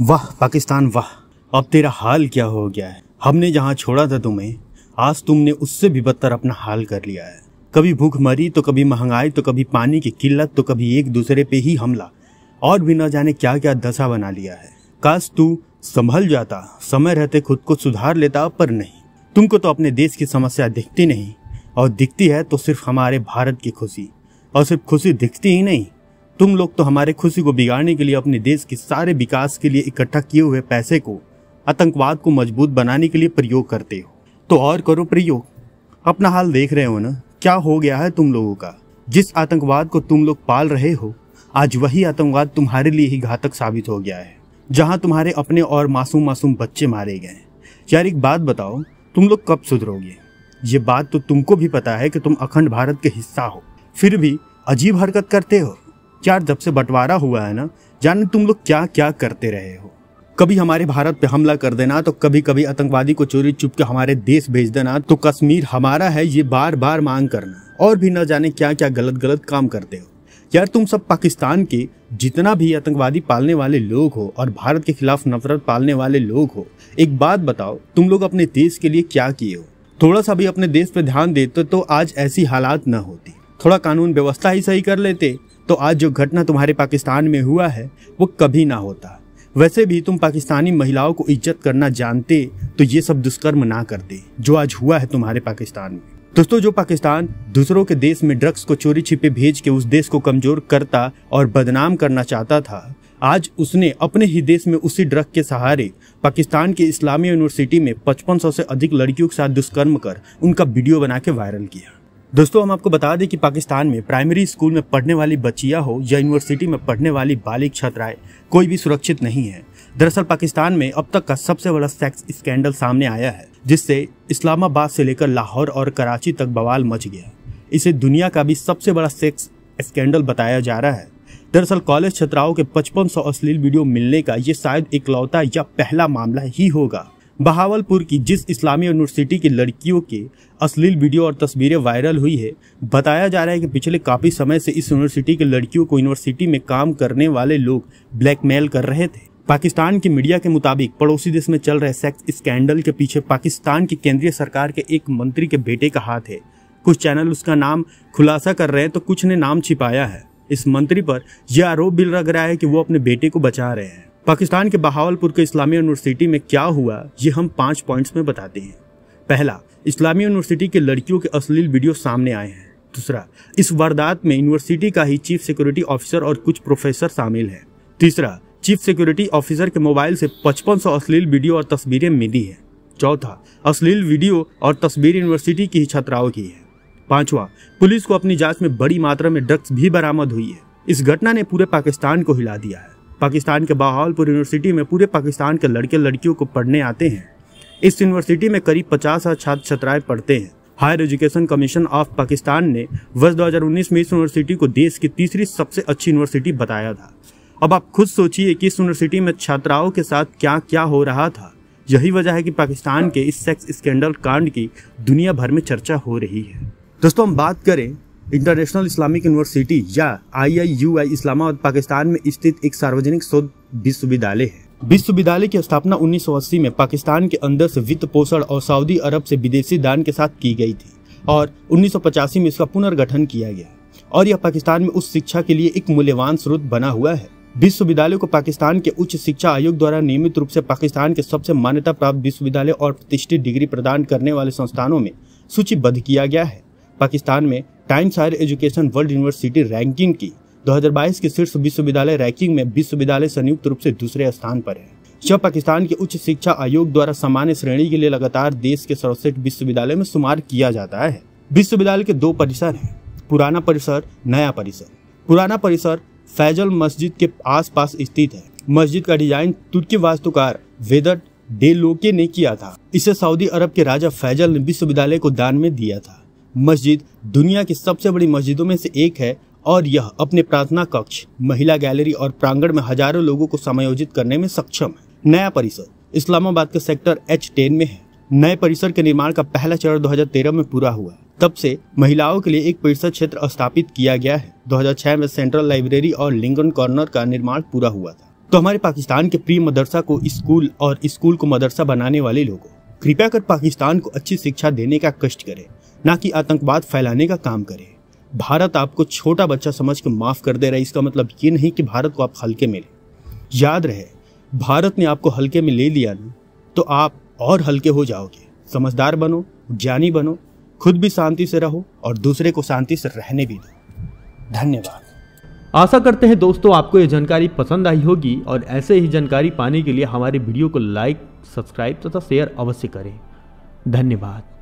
वाह, पाकिस्तान, वाह। अब तेरा हाल क्या हो गया है? हमने जहाँ छोड़ा था तुम्हें, आज तुमने उससे भी बदतर अपना हाल कर लिया है। कभी भूख मरी तो कभी महँगाई तो कभी पानी की किल्लत तो कभी एक दूसरे पे ही हमला। और भी न जाने क्या क्या दशा बना लिया है। काश तू संभल जाता, समय रहते खुद को सुधार लेता, पर नहीं। तुमको तो अपने देश की समस्या दिखती नहीं, और दिखती है तो सिर्फ़ हमारे भारत की खुशी। और सिर्फ़ खुशी दिखती ही नहीं तुम लोग तो हमारे खुशी को बिगाड़ने के लिए अपने देश के सारे विकास के लिए इकट्ठा किए हुए पैसे को, आतंकवाद को मज़बूत बनाने के लिए प्रयोग करते हो। तो और करो प्रयोग। अपना हाल देख रहे हो ना? क्या हो गया है तुम लोगों का? जिस आतंकवाद को तुम लोग पाल रहे हो, आज वही आतंकवाद तुम्हारे लिए ही घातक साबित हो गया है, जहाँ तुम्हारे अपने और मासूम मासूम बच्चे मारे गए यार एक बात बताओ, तुम लोग कब सुधरोगे? ये बात तो तुमको भी पता है कि तुम अखंड भारत के हिस्सा हो। फिर भी अजीब हरकत करते हो। यार जब से बंटवारा हुआ है ना, जाने तुम लोग क्या क्या करते रहे हो? कभी हमारे भारत पे हमला कर देना तो कभी कभी आतंकवादी को चोरी चुप के हमारे देश भेज देना तो कश्मीर हमारा है, ये बार बार मांग करना। और भी न जाने क्या क्या गलत गलत काम करते हो। यार तुम सब पाकिस्तान के जितना भी आतंकवादी पालने वाले लोग हो, और भारत के खिलाफ नफरत पालने वाले लोग हो, एक बात बताओ, तुम लोग अपने देश के लिए क्या किए हो? थोड़ा सा भी अपने देश पे ध्यान देते तो आज ऐसी हालात न होती। थोड़ा कानून व्यवस्था ही सही कर लेते। तो आज जो घटना तुम्हारे पाकिस्तान में हुआ है, वो कभी ना होता। वैसे भी तुम पाकिस्तानी महिलाओं को इज़्ज़त करना जानते तो ये सब दुष्कर्म ना करते, जो आज हुआ है तुम्हारे पाकिस्तान में। दोस्तों, जो पाकिस्तान दूसरों के देश में ड्रग्स को चोरी छिपे भेज के उस देश को कमज़ोर करता और बदनाम करना चाहता था, आज उसने अपने ही देश में उसी ड्रग के सहारे पाकिस्तान के इस्लामी यूनिवर्सिटी में 5500 से अधिक लड़कियों के साथ दुष्कर्म कर उनका वीडियो बना के वायरल किया। दोस्तों, हम आपको बता दें कि पाकिस्तान में प्राइमरी स्कूल में पढ़ने वाली बच्चियाँ हो या यूनिवर्सिटी में पढ़ने वाली बालिक छात्राएँ, कोई भी सुरक्षित नहीं है। दरअसल पाकिस्तान में अब तक का सबसे बड़ा सेक्स स्कैंडल सामने आया है, जिससे इस्लामाबाद से लेकर लाहौर और कराची तक बवाल मच गया। इसे दुनिया का भी सबसे बड़ा सेक्स स्कैंडल बताया जा रहा है। दरअसल कॉलेज छात्राओं के 5500 अश्लील वीडियो मिलने का ये शायद इकलौता या पहला मामला ही होगा। बहावलपुर की जिस इस्लामी यूनिवर्सिटी की लड़कियों के अश्लील वीडियो और तस्वीरें वायरल हुई है, बताया जा रहा है कि पिछले काफ़ी समय से इस यूनिवर्सिटी की लड़कियों को यूनिवर्सिटी में काम करने वाले लोग ब्लैकमेल कर रहे थे। पाकिस्तान की मीडिया के मुताबिक पड़ोसी देश में चल रहे सेक्स स्कैंडल के पीछे पाकिस्तान की केंद्रीय सरकार के एक मंत्री के बेटे का हाथ है। कुछ चैनल उसका नाम खुलासा कर रहे हैं तो कुछ ने नाम छिपाया है। इस मंत्री पर यह आरोप भी लग रहा है कि वो अपने बेटे को बचा रहे हैं। पाकिस्तान के बहावलपुर के इस्लामी यूनिवर्सिटी में क्या हुआ, ये हम पाँच पॉइंट्स में बताते हैं। पहला इस्लामी यूनिवर्सिटी के लड़कियों के अश्लील वीडियो सामने आए हैं। दूसरा, इस वारदात में यूनिवर्सिटी का ही चीफ सिक्योरिटी ऑफिसर और कुछ प्रोफेसर शामिल है। तीसरा, चीफ सिक्योरिटी ऑफिसर के मोबाइल से पचपन सौ अश्लील वीडियो और तस्वीरें मिली है। चौथा, अश्लील वीडियो और तस्वीर यूनिवर्सिटी की ही छात्राओं की है। पांचवा, पुलिस को अपनी जाँच में बड़ी मात्रा में ड्रग्स भी बरामद हुई है। इस घटना ने पूरे पाकिस्तान को हिला दिया है। पाकिस्तान के बहावलपुर यूनिवर्सिटी में पूरे पाकिस्तान के लड़के लड़कियों को पढ़ने आते हैं। इस यूनिवर्सिटी में करीब पचास हज़ार छात्र छात्राएँ पढ़ते हैं। Higher education commission of Pakistan ने वर्ष 2019 में इस यूनिवर्सिटी को देश की तीसरी सबसे अच्छी यूनिवर्सिटी बताया था। अब आप खुद सोचिए कि इस यूनिवर्सिटी में छात्राओं के साथ क्या क्या हो रहा था। यही वजह है कि पाकिस्तान के इस सेक्स स्कैंडल कांड की दुनिया भर में चर्चा हो रही है। दोस्तों, हम बात करें इंटरनेशनल इस्लामिक यूनिवर्सिटी या I I U I Islamabad, Pakistan में स्थित एक सार्वजनिक शोध विश्वविद्यालय है। विश्वविद्यालय की स्थापना 1980 में पाकिस्तान के अंदर से वित्त पोषण और सऊदी अरब से विदेशी दान के साथ की गई थी और 1985 में इसका पुनर्गठन किया गया। और यह पाकिस्तान में उच्च शिक्षा के लिए एक मूल्यवान स्रोत बना हुआ है। विश्वविद्यालय को पाकिस्तान के उच्च शिक्षा आयोग द्वारा नियमित रूप से पाकिस्तान के सबसे मान्यता प्राप्त विश्वविद्यालय और प्रतिष्ठित डिग्री प्रदान करने वाले संस्थानों में सूचीबद्ध किया गया है। पाकिस्तान में Times Higher Education World University Ranking की। 2022 के शीर्ष विश्वविद्यालय रैंकिंग में विश्वविद्यालय संयुक्त रूप से दूसरे स्थान पर है। यह पाकिस्तान के उच्च शिक्षा आयोग द्वारा सामान्य श्रेणी के लिए लगातार देश के सर्वश्रेष्ठ विश्वविद्यालय में शुमार किया जाता है। विश्वविद्यालय के दो परिसर हैं, पुराना परिसर, नया परिसर। पुराना परिसर फैजल मस्जिद के आस पास स्थित है। मस्जिद का डिज़ाइन तुर्की वास्तुकार वेदर डेलोके ने किया था। इसे सऊदी अरब के राजा फैजल ने विश्वविद्यालय को दान में दिया था। मस्जिद दुनिया की सबसे बड़ी मस्जिदों में से एक है और यह अपने प्रार्थना कक्ष, महिला गैलरी और प्रांगण में हज़ारों लोगों को समायोजित करने में सक्षम है। नया परिसर, इस्लामाबाद के सेक्टर एच टेन में है। नए परिसर के निर्माण का पहला चरण 2013 में पूरा हुआ तब से महिलाओं के लिए एक परिसर क्षेत्र स्थापित किया गया है। 2006 में सेंट्रल लाइब्रेरी और लिंगन कॉर्नर का निर्माण पूरा हुआ था। तो हमारे पाकिस्तान के प्रिय मदरसा को स्कूल और स्कूल को मदरसा बनाने वाले लोगों, कृपया कर पाकिस्तान को अच्छी शिक्षा देने का कष्ट करें। ना कि आतंकवाद फैलाने का काम करे। भारत आपको छोटा बच्चा समझ के माफ़ कर दे रहा है। इसका मतलब ये नहीं कि भारत को आप हल्के में ले। याद रहे, भारत ने आपको हल्के में ले लिया ना तो आप और हल्के हो जाओगे। समझदार बनो, ज्ञानी बनो, खुद भी शांति से रहो और दूसरे को शांति से रहने भी दो। धन्यवाद। आशा करते हैं दोस्तों, आपको ये जानकारी पसंद आई होगी और ऐसे ही जानकारी पाने के लिए हमारे वीडियो को लाइक, सब्सक्राइब तथा शेयर अवश्य करें। धन्यवाद।